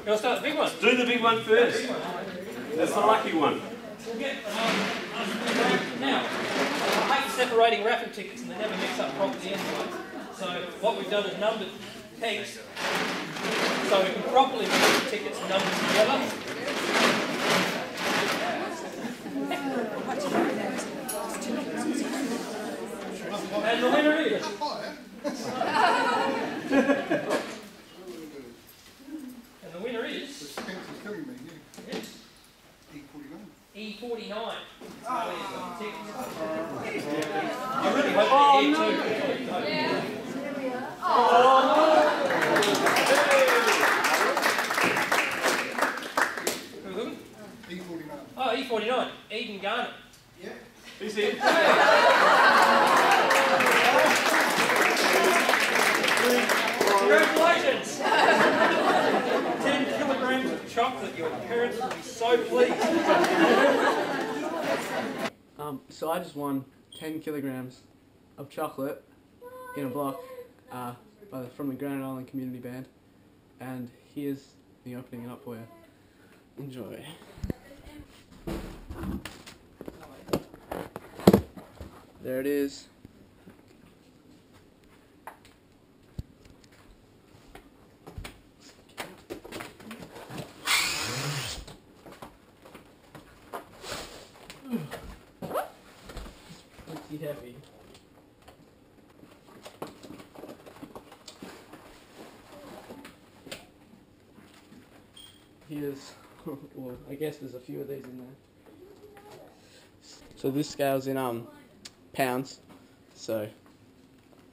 You want to start the big one? Do the big one first. That's the lucky one. We'll get, um, now, I hate separating raffle tickets and they never mix up properly anyway. So what we've done is numbered pegs so we can properly mix the tickets and numbers together. And the winner is. and the winner is Spencer's killing me, yeah. yes, E49. E49. Oh, here. Who's looking? E49. Oh, E49, Eden Garner. Who's here? Congratulations! 10 kilograms of chocolate, your parents will be so pleased. So I just won 10 kilograms of chocolate in a block uh, the, from the Granite Island Community Band, and here's me opening it up for you. Enjoy. There it is. Pretty heavy. Here's, well, I guess there's a few of these in there. So this scale's in um pounds, so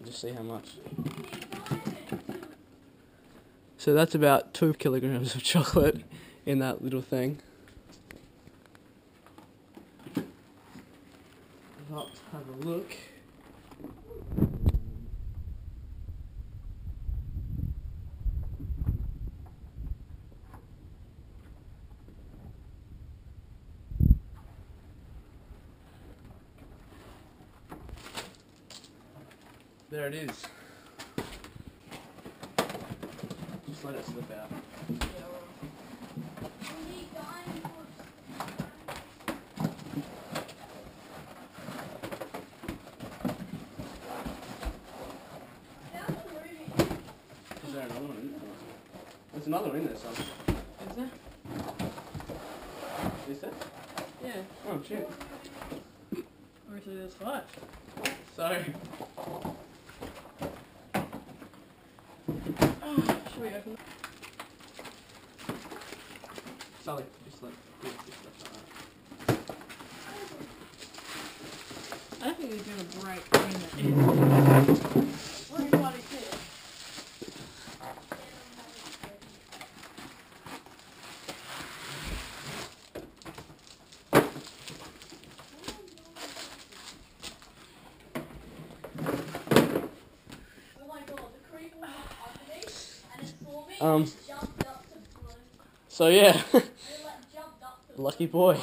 just see how much. So that's about two kilograms of chocolate in that little thing. Let's have a look. There it is. Just let it slip out. Is there another one in there? There's another one in there, son. Is there? Is there? Yeah. Oh, shit. Obviously there's five. Sorry. Oh, should we open Sally, just let, yeah, just let that. I think he's gonna break in the Um, so yeah, lucky boy.